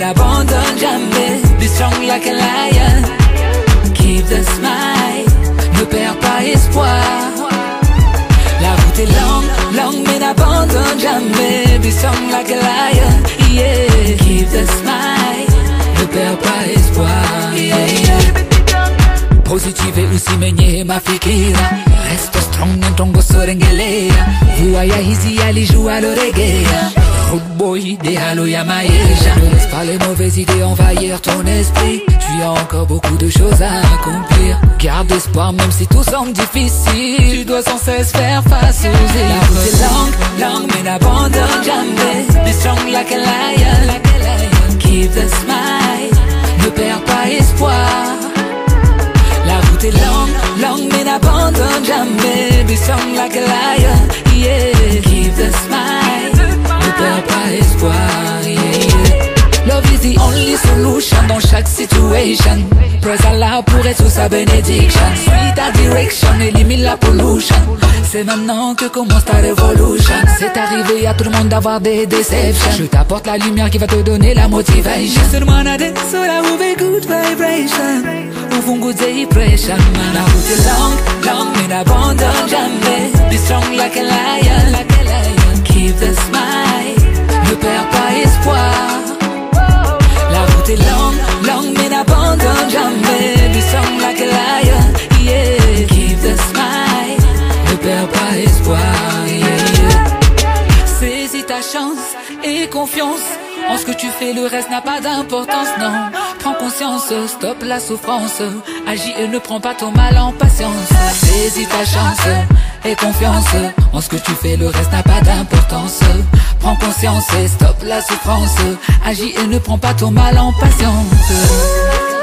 n'abandonne jamais. Be strong like a lion. Keep the smile, ne perds pas espoir. La route est longue, longue, mais n'abandonne jamais. Be strong like a lion. Positive usimenye mafikira Resto strong ntongo sorengelea Vuaya hizi alijua loregea Rude boy, déhalo ya maisha Ne laisse pas les mauvaises idées envahir ton esprit. Tu as encore beaucoup de choses à accomplir. Garde espoir même si tout semble difficile. Tu dois sans cesse faire face aux épreuves La est longue, longue mais n'abandonne jamais. Be strong like a lion n'abandonne jamais Be strong like a lion, yeah Keep the smile, ne perds pas espoir, yeah. Love is the only solution dans chaque situation Praise Allah pour être sous sa bénédiction Suis ta direction, élimine la pollution C'est maintenant que commence ta révolution C'est arrivé à tout le monde d'avoir des déceptions Je t'apporte la lumière qui va te donner la motivation Ufungu depression La route est longue, longue mais n'abandonne jamais Be strong like a lion. Keep the smile, ne perds pas espoir La route est longue, longue mais n'abandonne jamais Be strong like a lion, yeah Keep the smile, ne perds pas espoir. Saisis ta chance et confiance en ce que tu fais, le reste n'a pas d'importance, non. Prends conscience, stop la souffrance. Agis et ne prends pas ton mal en patience. Saisis ta chance et confiance en ce que tu fais, le reste n'a pas d'importance. Prends conscience et stop la souffrance. Agis et ne prends pas ton mal en patience.